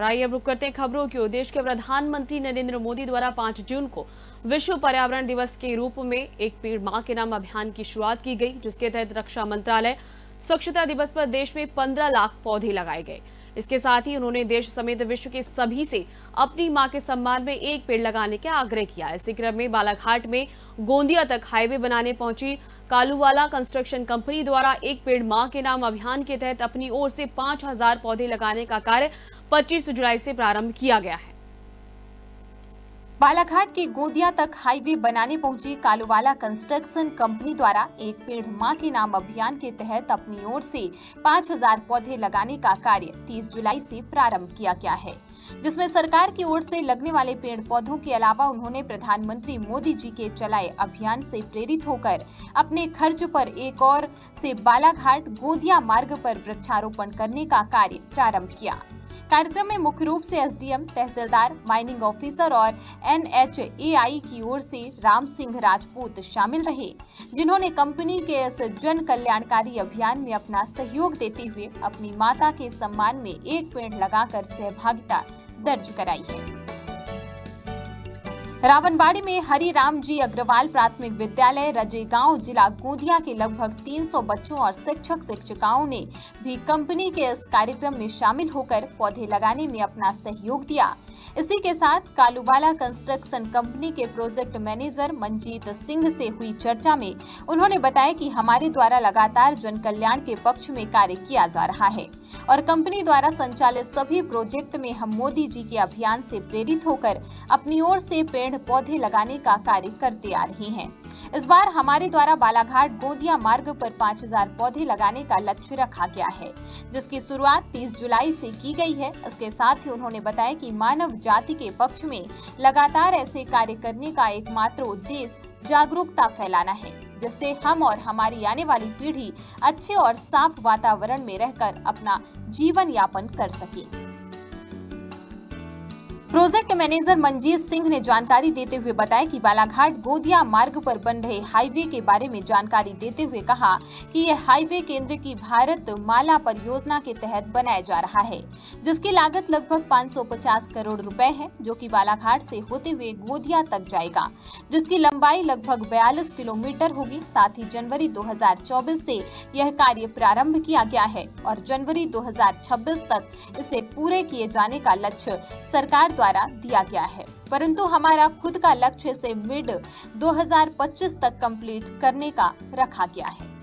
और आइए अब रुक करते हैं खबरों की देश के प्रधानमंत्री नरेंद्र मोदी द्वारा 5 जून को विश्व पर्यावरण दिवस के रूप में एक पेड़ माँ के नाम अभियान की शुरुआत की गई, जिसके तहत रक्षा मंत्रालय स्वच्छता दिवस पर देश में 15 लाख पौधे लगाए गए। इसके साथ ही उन्होंने देश समेत विश्व के सभी से अपनी माँ के सम्मान में एक पेड़ लगाने का आग्रह किया। इसी क्रम में बालाघाट में गोंदिया तक हाईवे बनाने पहुँची कालूवाला कंस्ट्रक्शन कंपनी द्वारा एक पेड़ माँ के नाम अभियान के तहत अपनी ओर से 5000 पौधे लगाने का कार्य 25 जुलाई से प्रारंभ किया गया है। बालाघाट के गोदिया तक हाईवे बनाने पहुँची कालूवाला कंस्ट्रक्शन कंपनी द्वारा एक पेड़ माँ के नाम अभियान के तहत अपनी ओर से 5000 पौधे लगाने का कार्य 30 जुलाई से प्रारंभ किया गया है, जिसमें सरकार की ओर से लगने वाले पेड़ पौधों के अलावा उन्होंने प्रधानमंत्री मोदी जी के चलाए अभियान से प्रेरित होकर अपने खर्च पर एक और से बालाघाट गोदिया मार्ग पर वृक्षारोपण करने का कार्य प्रारंभ किया। कार्यक्रम में मुख्य रूप से एसडीएम, तहसीलदार, माइनिंग ऑफिसर और एनएचएआई की ओर से राम सिंह राजपूत शामिल रहे, जिन्होंने कंपनी के इस जन कल्याणकारी अभियान में अपना सहयोग देते हुए अपनी माता के सम्मान में एक पेड़ लगाकर सहभागिता दर्ज कराई है। रावणबाड़ी में हरि राम जी अग्रवाल प्राथमिक विद्यालय, रजेगांव जिला गोंदिया के लगभग 300 बच्चों और शिक्षक शिक्षिकाओं ने भी कंपनी के इस कार्यक्रम में शामिल होकर पौधे लगाने में अपना सहयोग दिया। इसी के साथ कालूवाला कंस्ट्रक्शन कंपनी के प्रोजेक्ट मैनेजर मंजीत सिंह से हुई चर्चा में उन्होंने बताया कि हमारे द्वारा लगातार जन कल्याण के पक्ष में कार्य किया जा रहा है और कंपनी द्वारा संचालित सभी प्रोजेक्ट में हम मोदी जी के अभियान से प्रेरित होकर अपनी ओर से पेड़ पेड़ पौधे लगाने का कार्य करते आ रहे हैं। इस बार हमारे द्वारा बालाघाट गोंदिया मार्ग पर 5000 पौधे लगाने का लक्ष्य रखा गया है, जिसकी शुरुआत 30 जुलाई से की गई है। इसके साथ ही उन्होंने बताया कि मानव जाति के पक्ष में लगातार ऐसे कार्य करने का एकमात्र उद्देश्य जागरूकता फैलाना है, जिससे हम और हमारी आने वाली पीढ़ी अच्छे और साफ़ वातावरण में रहकर अपना जीवन यापन कर सके। प्रोजेक्ट मैनेजर मंजीत सिंह ने जानकारी देते हुए बताया कि बालाघाट गोदिया मार्ग पर बन रहे हाईवे के बारे में जानकारी देते हुए कहा कि यह हाईवे केंद्र की भारत माला परियोजना के तहत बनाया जा रहा है, जिसकी लागत लगभग 550 करोड़ रुपए है, जो कि बालाघाट से होते हुए गोदिया तक जाएगा, जिसकी लंबाई लगभग बयालीस किलोमीटर होगी। साथ ही जनवरी दो से यह कार्य प्रारंभ किया गया है और जनवरी दो हज़ार छब्बीस तक इसे पूरे किए जाने का लक्ष्य सरकार द्वारा दिया गया है। परंतु हमारा खुद का लक्ष्य से मिड 2025 तक कंप्लीट करने का रखा गया है।